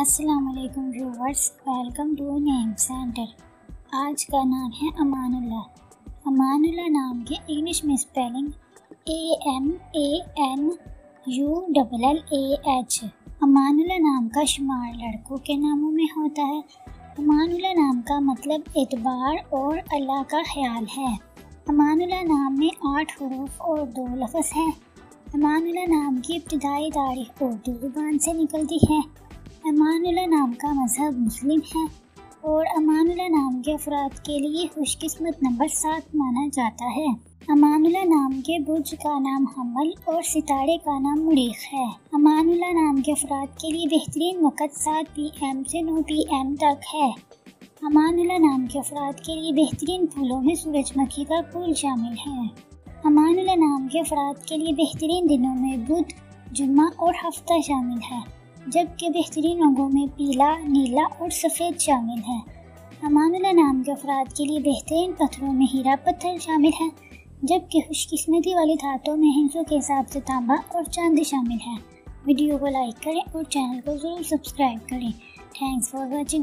السلام علیکم viewers welcome to name center آج کا نام ہے امان اللہ امان اللہ نام کے انگلش میں spelling A M A N U double L A H Amanullah نام کا شمار لڑکوں کے ناموں میں ہوتا ہے. امان اللہ نام کا مطلب اعتبار اور اللہ کا خیال ہے. امان اللہ نام میں آٹھ حروف اور دو لفظ ہیں. امان اللہ نام کی ابتدائی تاریخ اردو زبان سے نکلتی ہے. امان اللہ نام کا مذہب مسلم ہے اور امان اللہ نام کے افراد کے لیے خوش قسمت نمبر سات مانا جاتا ہے۔ امان اللہ نام کے برج کا نام حمل اور ستارے کا نام مریخ ہے۔ امان اللہ نام کے افراد کے لیے بہترین وقت سات پی ایم سے نو پی ایم تک ہے۔ امان اللہ نام کے افراد کے لیے بہترین پھولوں میں سورج مکھی کا پھول شامل ہے۔ امان اللہ نام کے افراد کے لیے بہترین دنوں میں بدھ، جمعہ اور ہفتہ شامل ہے۔ جبکہ بہترین رنگوں میں پیلا، نیلا اور سفید شامل ہے امان اللہ نام کے افراد کے لیے بہترین پتھروں میں ہیرا پتھر شامل ہے جبکہ خوش قسمتی والی دھاتوں میں ہندسوں کے حساب سے تانبا اور چاندی شامل ہے ویڈیو کو لائک کریں اور چینل کو ضرور سبسکرائب کریں۔ Thanks for watching